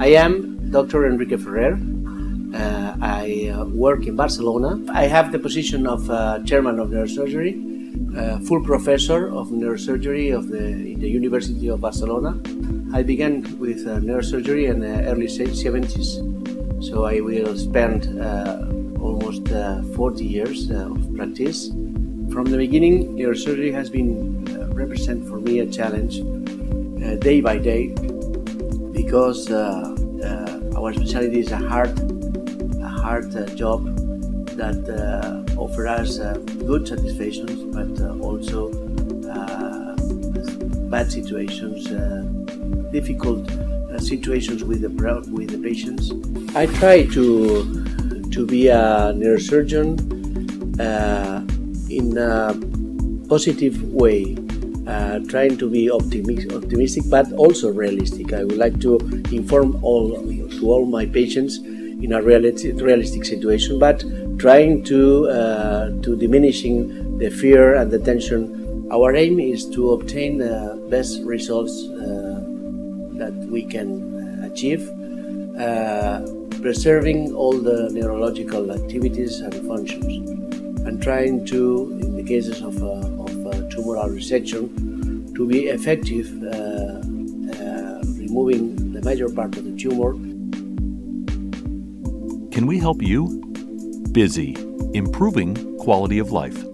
I am Dr. Enrique Ferrer. Uh, I uh, work in Barcelona. I have the position of uh, chairman of neurosurgery, uh, full professor of neurosurgery of the, in the University of Barcelona. I began with uh, neurosurgery in the early 70s, so I will spend uh, almost 40 years of practice. From the beginning, neurosurgery has been represent for me a challenge day by day because our specialty is a hard a hard uh, job that uh, offers us uh, good satisfactions, but also bad situations, difficult situations with the with the patients. I try to to be a neurosurgeon in a positive way, uh, trying to be optimistic, optimistic, but also realistic. I would like to inform all to all my patients in a realistic, situation, but trying to uh, to diminishing the fear and the tension. Our aim is to obtain the best results uh, that we can achieve, uh, preserving all the neurological activities and functions, and trying to, in the cases of, uh, of uh, tumoral resection, to be effective, uh, removing the major part of the tumor can we help you? BISI, improving quality of life.